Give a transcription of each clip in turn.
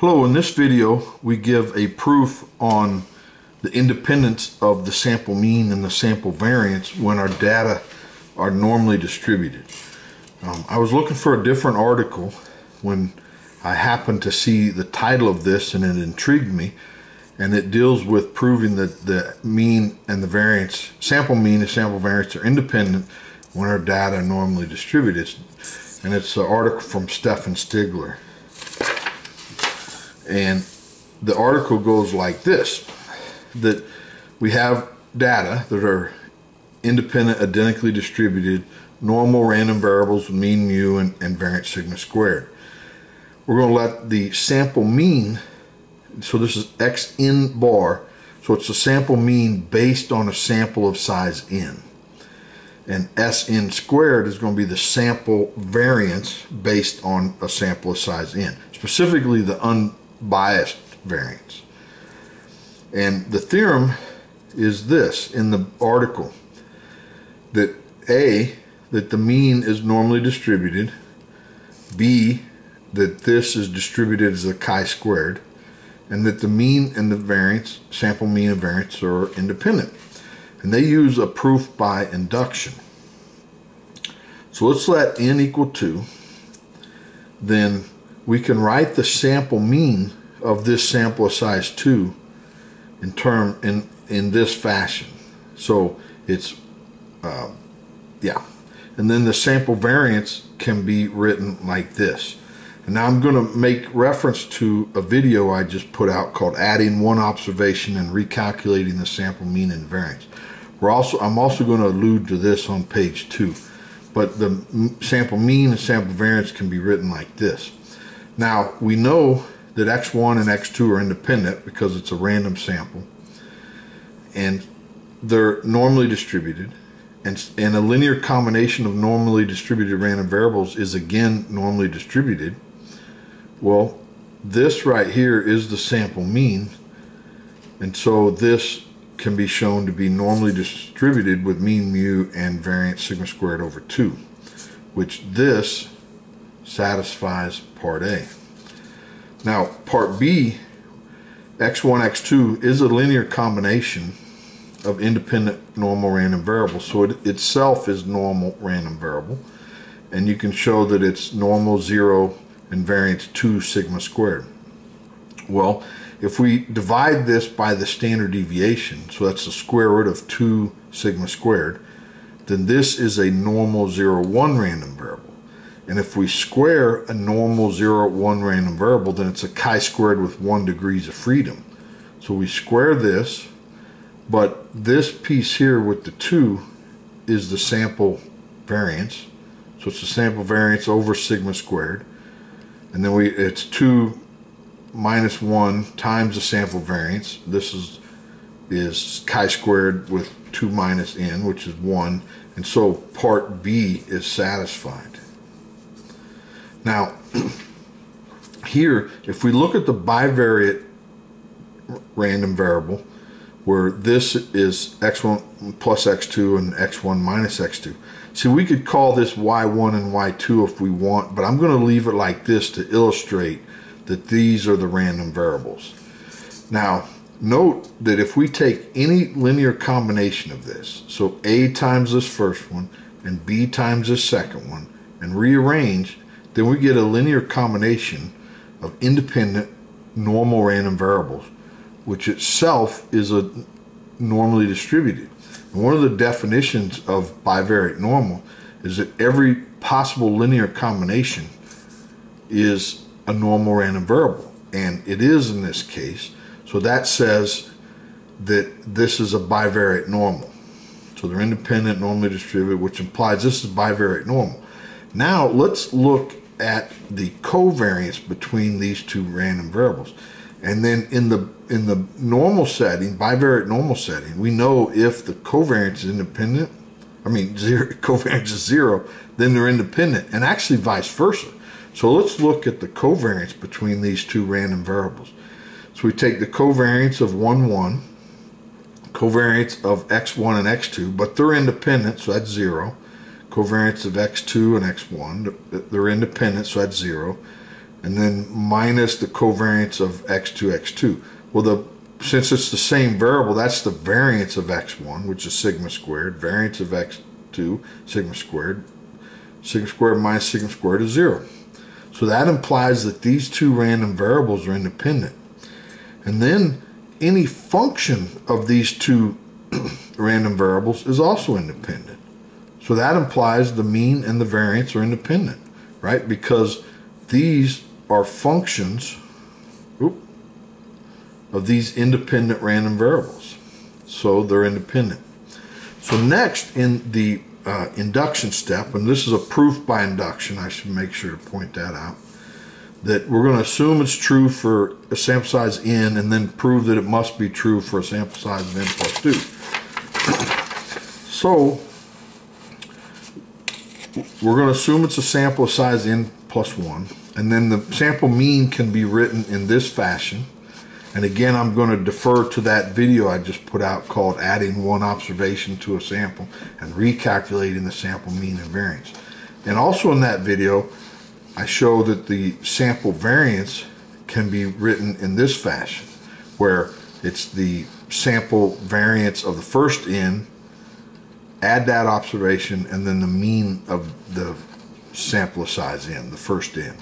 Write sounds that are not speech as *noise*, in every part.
Hello, in this video we give a proof on the independence of the sample mean and the sample variance when our data are normally distributed. Um, I was looking for a different article when I happened to see the title of this and it intrigued me and it deals with proving that the mean and the variance, sample mean and sample variance are independent when our data are normally distributed. And it's an article from Stephen Stigler. And the article goes like this that we have data that are independent, identically distributed, normal random variables with mean mu and, and variance sigma squared. We're going to let the sample mean, so this is x n bar, so it's a sample mean based on a sample of size n. And Sn squared is going to be the sample variance based on a sample of size n, specifically the un biased variance. And the theorem is this in the article that A, that the mean is normally distributed, B, that this is distributed as a chi-squared, and that the mean and the variance, sample mean and variance, are independent. And they use a proof by induction. So let's let n equal 2. Then we can write the sample mean of this sample of size 2 in term in in this fashion. So it's uh, yeah. And then the sample variance can be written like this. And now I'm going to make reference to a video I just put out called adding one observation and recalculating the sample mean and variance. We're also I'm also going to allude to this on page 2 but the sample mean and sample variance can be written like this now, we know that x1 and x2 are independent because it's a random sample. And they're normally distributed. And, and a linear combination of normally distributed random variables is again normally distributed. Well, this right here is the sample mean. And so this can be shown to be normally distributed with mean mu and variance sigma squared over 2, which this satisfies part A. Now, part B, x1, x2 is a linear combination of independent normal random variables. So it itself is normal random variable. And you can show that it's normal 0 and variance 2 sigma squared. Well, if we divide this by the standard deviation, so that's the square root of 2 sigma squared, then this is a normal 0, 1 random variable. And if we square a normal 0, 1 random variable, then it's a chi-squared with 1 degrees of freedom. So we square this, but this piece here with the 2 is the sample variance. So it's the sample variance over sigma squared. And then we it's 2 minus 1 times the sample variance. This is is chi-squared with 2 minus n, which is 1. And so part B is satisfied. Now, *clears throat* here, if we look at the bivariate random variable, where this is x1 plus x2 and x1 minus x2. See, we could call this y1 and y2 if we want, but I'm going to leave it like this to illustrate that these are the random variables. Now, note that if we take any linear combination of this, so a times this first one and b times this second one, and rearrange, then we get a linear combination of independent normal random variables, which itself is a normally distributed. And one of the definitions of bivariate normal is that every possible linear combination is a normal random variable. And it is in this case. So that says that this is a bivariate normal. So they're independent, normally distributed, which implies this is bivariate normal. Now let's look at the covariance between these two random variables. And then in the in the normal setting, bivariate normal setting, we know if the covariance is independent, I mean *laughs* zero covariance is zero, then they're independent, and actually vice versa. So let's look at the covariance between these two random variables. So we take the covariance of 1, 1, covariance of x1 and x2, but they're independent, so that's 0 covariance of x2 and x1. They're independent, so that's 0. and then minus the covariance of x2, x2. Well, the since it's the same variable, that's the variance of x1, which is sigma squared, variance of x2, sigma squared, sigma squared minus sigma squared is zero. So that implies that these two random variables are independent. And then any function of these two *clears throat* random variables is also independent. So that implies the mean and the variance are independent, right? Because these are functions of these independent random variables. So they're independent. So next in the uh, induction step, and this is a proof by induction, I should make sure to point that out, that we're going to assume it's true for a sample size n and then prove that it must be true for a sample size of n plus 2. *clears throat* so we're going to assume it's a sample size n plus 1 and then the sample mean can be written in this fashion and again, I'm going to defer to that video I just put out called adding one observation to a sample and recalculating the sample mean and variance. And also in that video, I show that the sample variance can be written in this fashion, where it's the sample variance of the first n, add that observation, and then the mean of the sample size n, the first n.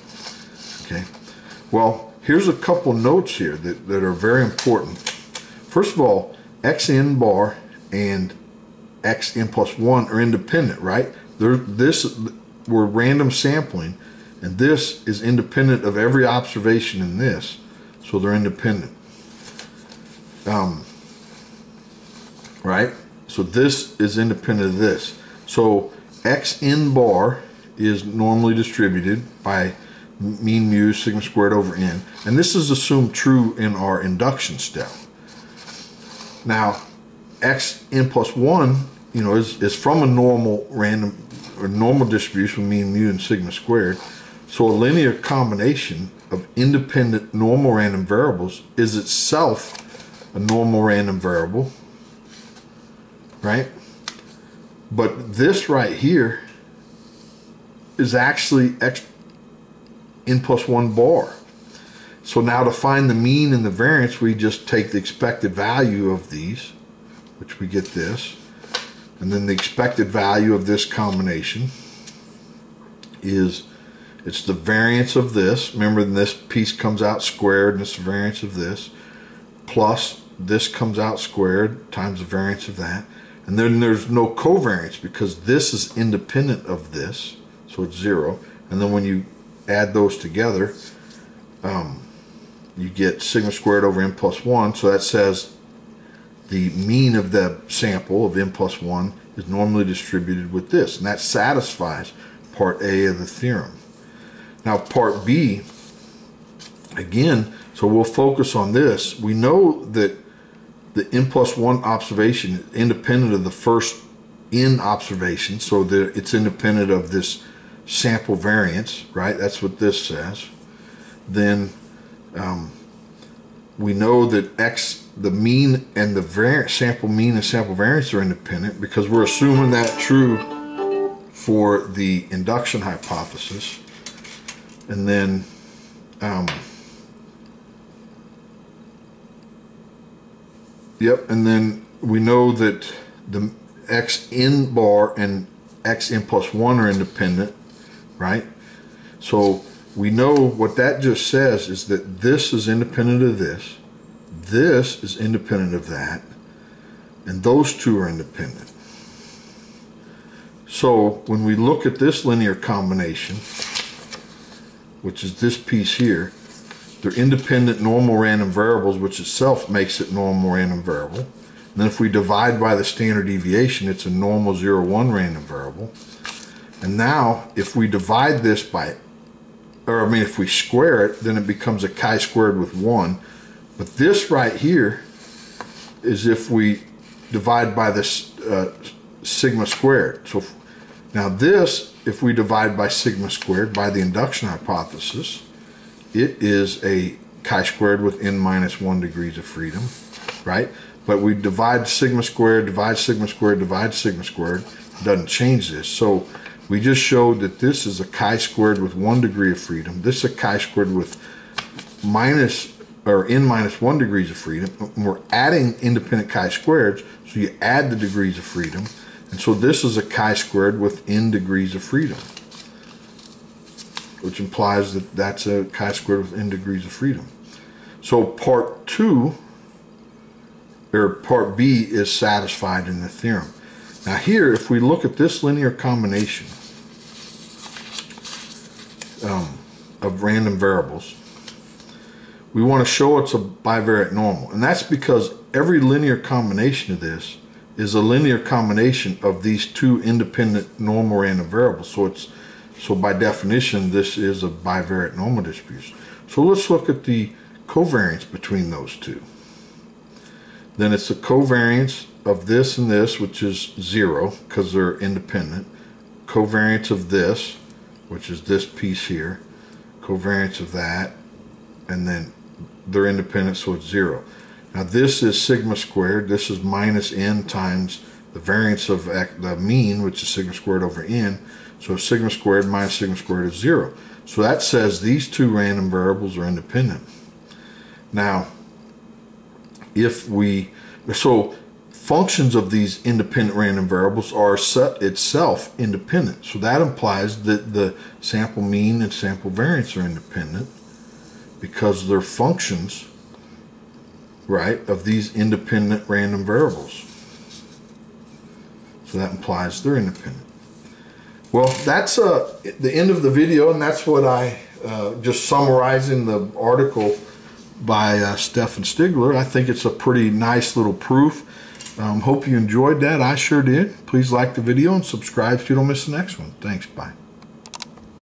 Okay. Well, Here's a couple notes here that, that are very important. First of all, xn bar and xn plus 1 are independent, right? They're, this We're random sampling, and this is independent of every observation in this, so they're independent. Um, right? So this is independent of this. So xn bar is normally distributed by mean mu sigma squared over n. And this is assumed true in our induction step. Now, x n plus 1, you know, is, is from a normal random or normal distribution mean mu and sigma squared. So a linear combination of independent normal random variables is itself a normal random variable, right? But this right here is actually x n plus 1 bar. So now to find the mean and the variance, we just take the expected value of these, which we get this, and then the expected value of this combination is, it's the variance of this. Remember, this piece comes out squared, and it's the variance of this, plus this comes out squared times the variance of that. And then there's no covariance because this is independent of this, so it's zero. And then when you add those together, um, you get sigma squared over n plus 1. So that says the mean of the sample of n plus 1 is normally distributed with this. And that satisfies part A of the theorem. Now part B, again, so we'll focus on this. We know that the n plus 1 observation independent of the first n observation, so that it's independent of this sample variance, right? That's what this says. Then um, we know that x, the mean and the variance, sample mean and sample variance are independent because we're assuming that true for the induction hypothesis. And then um, Yep, and then we know that the x n bar and x n plus 1 are independent right? So we know what that just says is that this is independent of this, this is independent of that, and those two are independent. So when we look at this linear combination, which is this piece here, they're independent normal random variables, which itself makes it normal random variable. And then if we divide by the standard deviation, it's a normal 0, 1 random variable. And now, if we divide this by, or I mean, if we square it, then it becomes a chi-squared with 1. But this right here is if we divide by this uh, sigma squared. So now this, if we divide by sigma squared by the induction hypothesis, it is a chi-squared with n minus 1 degrees of freedom, right? But we divide sigma squared, divide sigma squared, divide sigma squared, doesn't change this. So We just showed that this is a chi-squared with one degree of freedom. This is a chi-squared with minus or n minus one degrees of freedom. And we're adding independent chi-squareds, so you add the degrees of freedom. And so this is a chi-squared with n degrees of freedom, which implies that that's a chi-squared with n degrees of freedom. So part two, or part B is satisfied in the theorem. Now here, if we look at this linear combination um, of random variables, we want to show it's a bivariate normal. And that's because every linear combination of this is a linear combination of these two independent normal random variables. So it's so by definition, this is a bivariate normal distribution. So let's look at the covariance between those two. Then it's the covariance of this and this, which is zero because they're independent. Covariance of this, which is this piece here. Covariance of that, and then they're independent, so it's zero. Now this is sigma squared. This is minus n times the variance of the mean, which is sigma squared over n. So sigma squared minus sigma squared is zero. So that says these two random variables are independent. Now, if we, so functions of these independent random variables are set itself independent. So that implies that the sample mean and sample variance are independent because they're functions, right, of these independent random variables. So that implies they're independent. Well, that's uh, the end of the video, and that's what I, uh, just summarizing the article by uh, Stephen Stigler. I think it's a pretty nice little proof. Um, hope you enjoyed that. I sure did. Please like the video and subscribe so you don't miss the next one. Thanks. Bye.